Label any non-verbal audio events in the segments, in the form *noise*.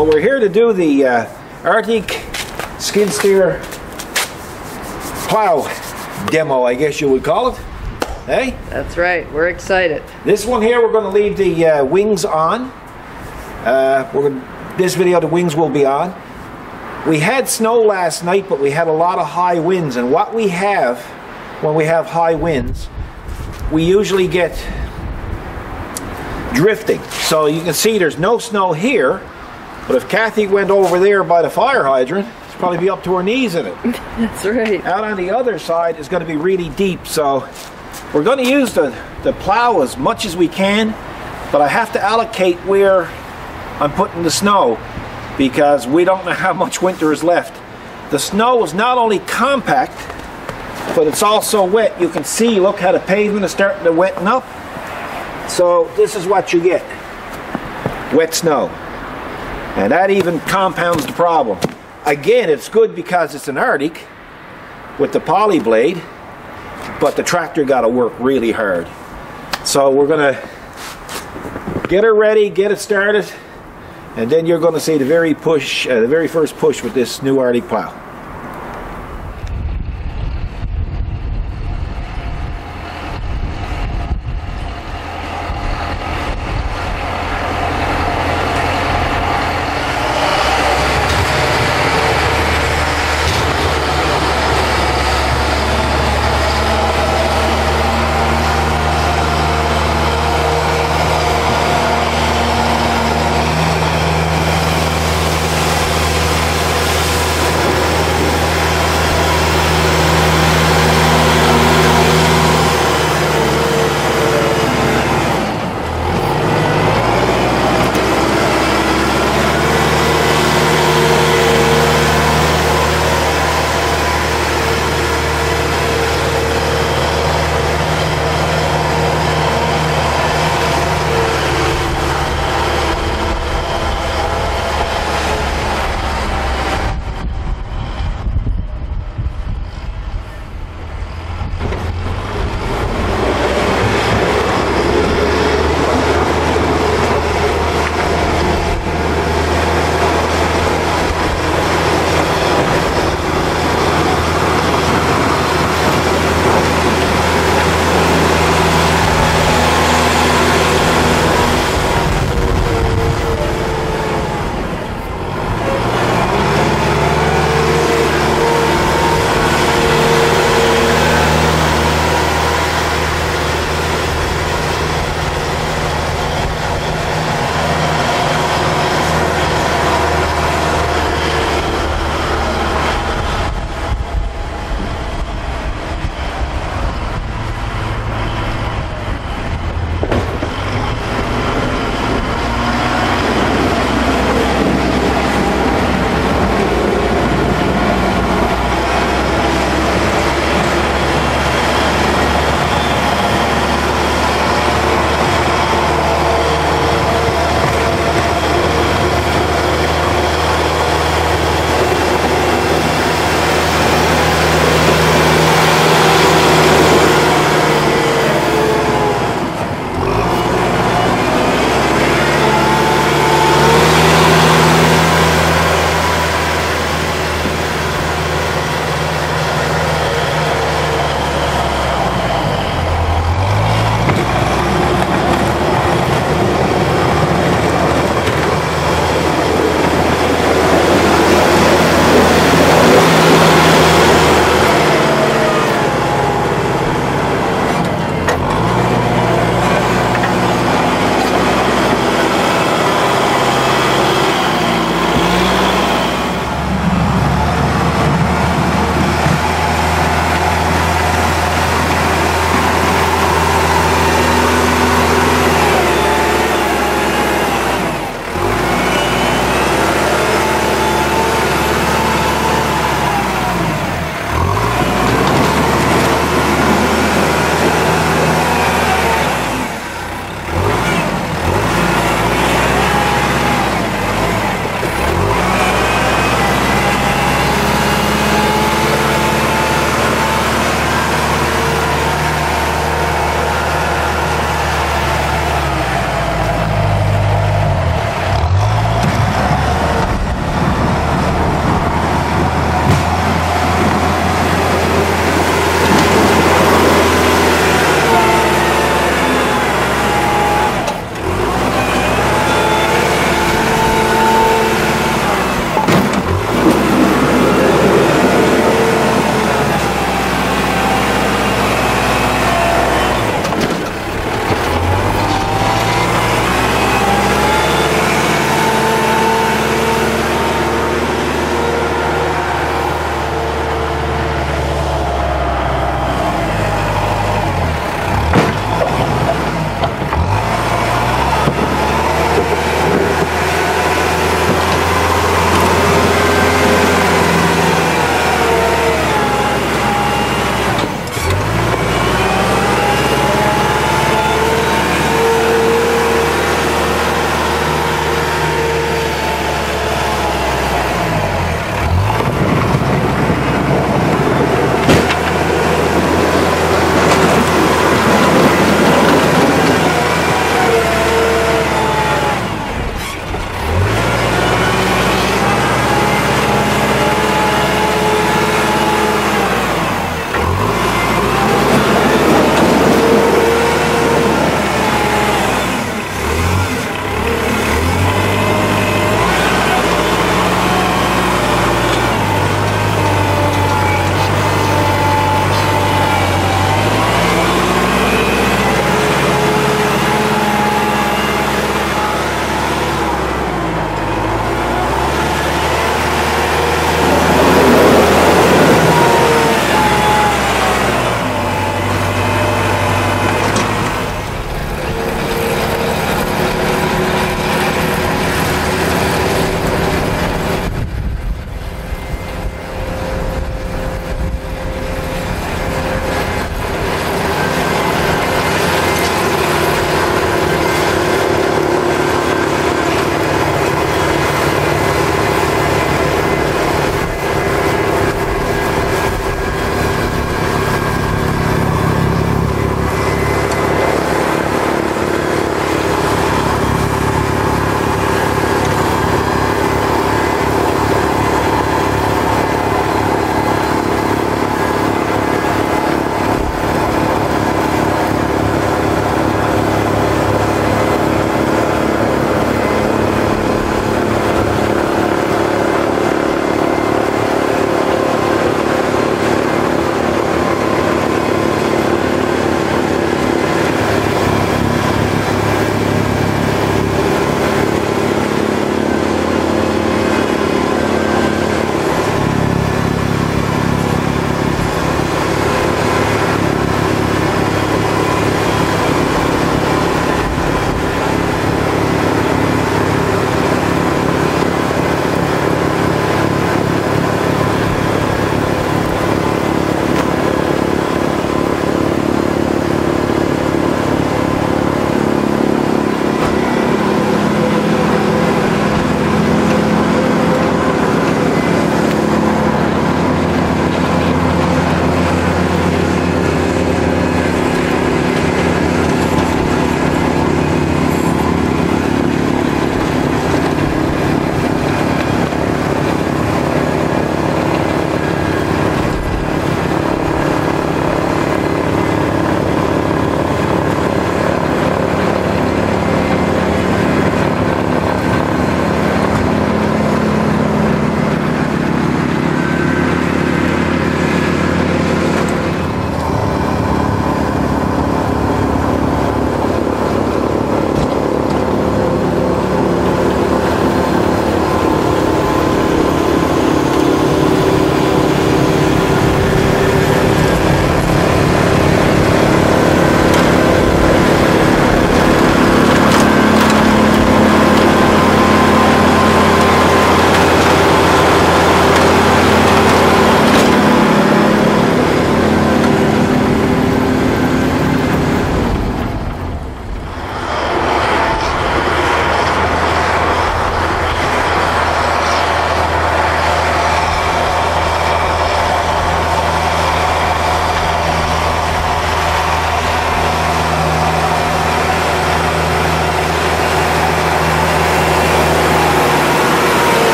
Well, we're here to do the uh, Arctic skid steer plow demo, I guess you would call it. Hey? That's right. We're excited. This one here, we're going to leave the uh, wings on. Uh, we're gonna, this video, the wings will be on. We had snow last night, but we had a lot of high winds. And what we have when we have high winds, we usually get drifting. So you can see there's no snow here, but if Kathy went over there by the fire hydrant, she'd probably be up to her knees in it. *laughs* That's right. Out on the other side is going to be really deep, so we're going to use the, the plow as much as we can, but I have to allocate where I'm putting the snow because we don't know *laughs* how much winter is left. The snow is not only compact, but it's also wet. You can see, look how the pavement is starting to wetten up. So this is what you get, wet snow. And that even compounds the problem. Again, it's good because it's an Arctic with the poly blade, but the tractor got to work really hard. So we're going to get her ready, get it started, and then you're going to see the very push, uh, the very first push with this new Arctic plow.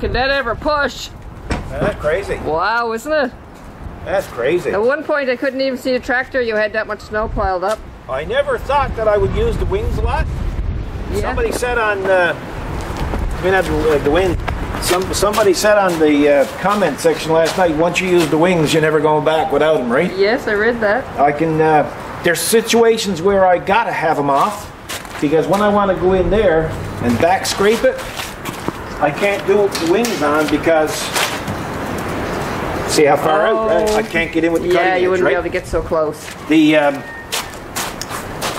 Can that ever push? That's crazy. Wow, isn't it? That's crazy. At one point, I couldn't even see a tractor. You had that much snow piled up. I never thought that I would use the wings a lot. Yeah. Somebody said on, uh, I mean, the, uh, the wind, some, somebody said on the uh, comment section last night, once you use the wings, you're never going back without them, right? Yes, I read that. I can, uh, there's situations where I gotta have them off because when I want to go in there and back scrape it, I can't do it with the wings on because see how far out? I, I can't get in with the Oh. Yeah, you edge, wouldn't right? be able to get so close. The, um,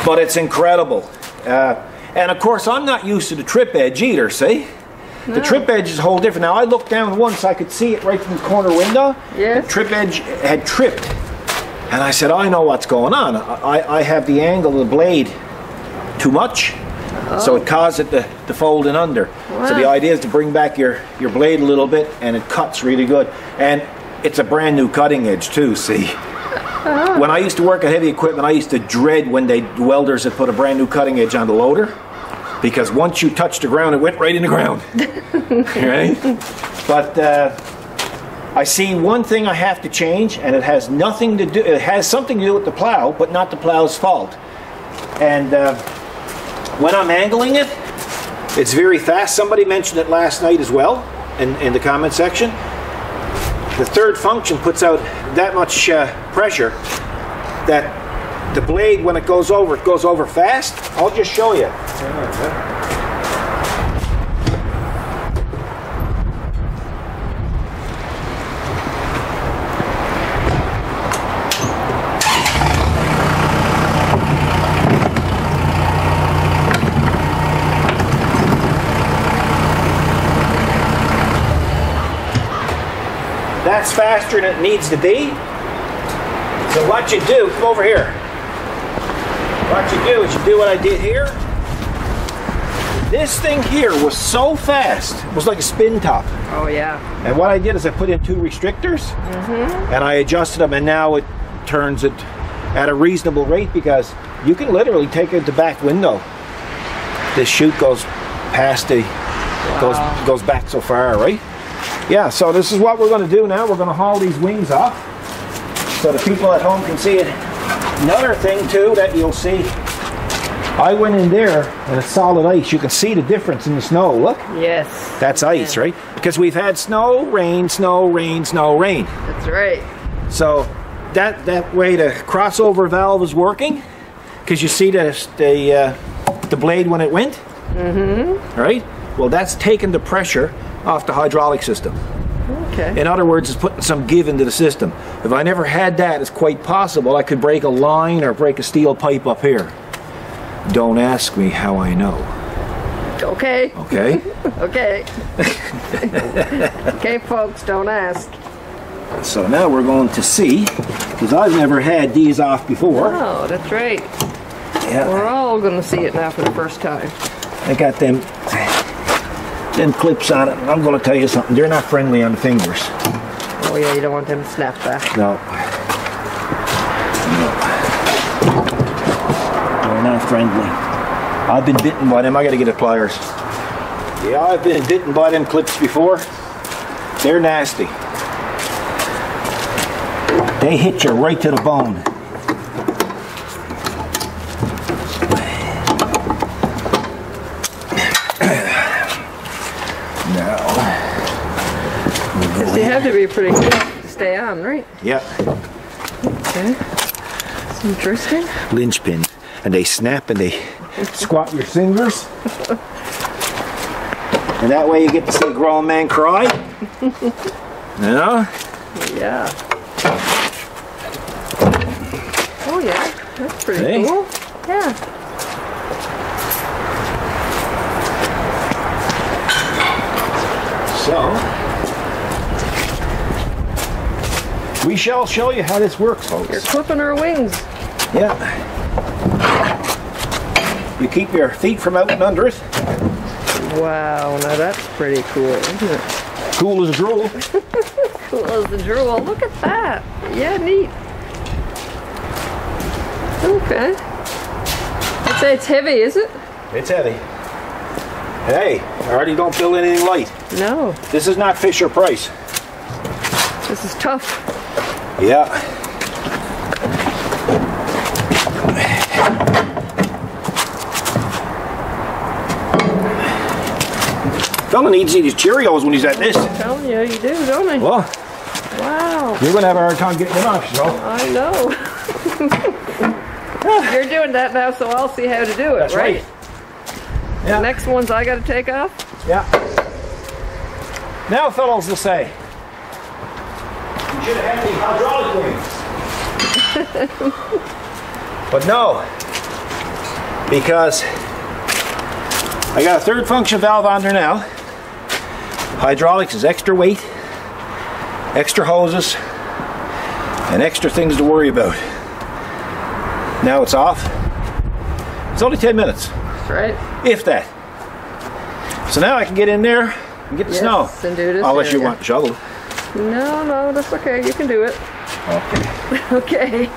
but it's incredible. Uh, and of course, I'm not used to the trip edge either, see? The trip edge is a whole different. Now, I looked down once, I could see it right from the corner window. Yes. The trip edge had tripped. And I said, I know what's going on. I, I have the angle of the blade too much. So it caused it to, to fold in under. So the idea is to bring back your, your blade a little bit and it cuts really good. And it's a brand new cutting edge too, see? When I used to work at heavy equipment, I used to dread when they welders had put a brand new cutting edge on the loader because once you touched the ground, it went right in the ground. *laughs* right? But uh, I see one thing I have to change, and it has nothing to do. It has something to do with the plow, but not the plow's fault. And uh, when I'm angling it, it's very fast. Somebody mentioned it last night as well in, in the comment section. The third function puts out that much uh, pressure that the blade, when it goes over, it goes over fast. I'll just show you. That's faster than it needs to be. So what you do, come over here. What you do is you do what I did here. This thing here was so fast, it was like a spin top. Oh, yeah. And what I did is I put in two restrictors mm -hmm. and I adjusted them and now it turns it at a reasonable rate because you can literally take it the back window. This chute goes past the goes goes back so far, right? Yeah, so this is what we're going to do now. We're going to haul these wings off so the people at home can see it. Another thing too that you'll see, I went in there and it's solid ice. You can see the difference in the snow. Look. Yes. That's ice, right? Because we've had snow, rain, snow, rain, snow, rain. That's right. So that that way the crossover valve is working because you see the the uh, the blade when it went. Mm-hmm. Right. Well, that's taking the pressure off the hydraulic system. Okay. In other words, it's putting some give into the system. If I never had that, it's quite possible I could break a line or break a steel pipe up here. Don't ask me how I know. Okay. Okay. *laughs* Okay. okay, folks, don't ask. so now we're going to see because I've never had these off before. Oh, that's right. Yeah. We're all going to see it now for the first time. I got them them clips on it. I'm going to tell you something. They're not friendly on the fingers. Oh, yeah, you don't want them to snap back. No. No. They're not friendly. I've been bitten by them. I got to get the pliers. Yeah, I've been bitten by them clips before. They're nasty. They hit you right to the bone. Now, They have to be pretty quick to stay on, right? yeah. Okay. It's interesting. linchpin and they snap and they squat your fingers. and that way you get to see a grown man cry. You know? Yeah. Oh, yeah. That's pretty Hey. cool. Yeah. So we shall show you how this works, folks. You're clipping her wings. Yeah. You keep your feet from out and under it. Wow, now that's pretty cool, isn't it? Cool as a drool. *laughs* Cool as the drool. Look at that. Yeah, neat. Okay. I'd say it's heavy, is it? It's heavy. Hey, I already don't build anything light. No, This is not Fisher Price. this is tough. Yeah. Fella needs these Cheerios when he's at this. I'm telling you, you do, don't I? Well, Wow, you're gonna have a hard time getting it off, so. I know. *laughs* You're doing that now, so I'll see how to do it, That's right? right. The Yeah. next ones I got to take off. Yeah. Now, fellows, to say. You should have had the hydraulic wings. but no, because I got a third function valve on there now. Hydraulics is extra weight, extra hoses, and extra things to worry about. Now it's off. It's only 10 minutes, That's right. if that. So now I can get in there and get the Yes, snow. and do this Unless you area. want the shovel. No, no, that's okay. You can do it. Okay. *laughs* Okay.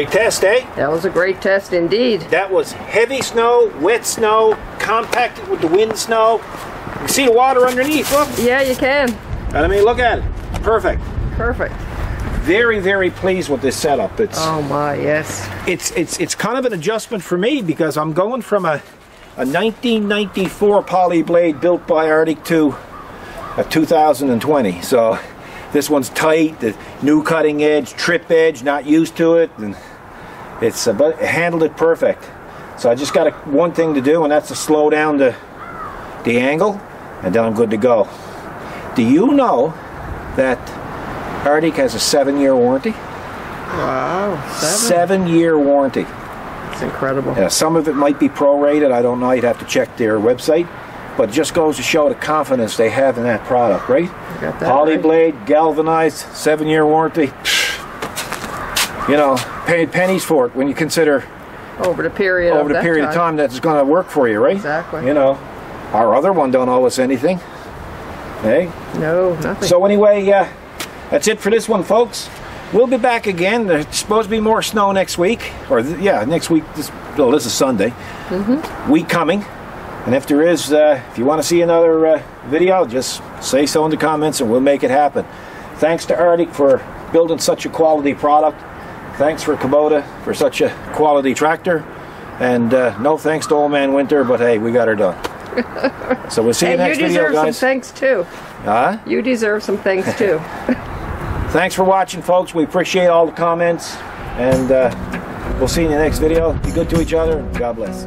Great test, eh? That was a great test indeed. That was heavy snow, wet snow, compacted with the wind snow. You can see the water underneath. Look. Yeah, you can. And I mean, look at it. Perfect. Perfect. Very, very pleased with this setup. It's Oh my, yes. it's it's it's kind of an adjustment for me because I'm going from a a 1994 poly blade built by Arctic to a 2020. So this one's tight, the new cutting edge, trip edge, not used to it, and it's uh, but it handled it perfect. So I just got a, one thing to do, and that's to slow down the the angle, and then I'm good to go. Do you know that Arctic has a seven-year warranty? Wow. Seven. Seven-year warranty. It's incredible. Uh, some of it might be prorated. I don't know. You'd have to check their website. But it just goes to show the confidence they have in that product, right? You got that Poly right. blade, galvanized, seven-year warranty. You know, paid pennies for it when you consider Over the period. over of the that period of time that's going to work for you, right? Exactly. You know, our other one don't owe us anything. Hey. No, nothing. So anyway, uh, that's it for this one, folks. We'll be back again. There's supposed to be more snow next week, or th- yeah, next week. This, well, this is Sunday. Mm-hmm. Week coming, and if there is, uh, if you want to see another uh, video, just say so in the comments, and we'll make it happen. Thanks to Arctic for building such a quality product. Thanks for Kubota for such a quality tractor, and uh, no thanks to Old Man Winter, but hey, we got her done. *laughs* so we'll see you and you next video, deserve some thanks too. Huh? You deserve some thanks too. *laughs* *laughs* Thanks for watching, folks. We appreciate all the comments, and uh, we'll see you in the next video. Be good to each other. God bless.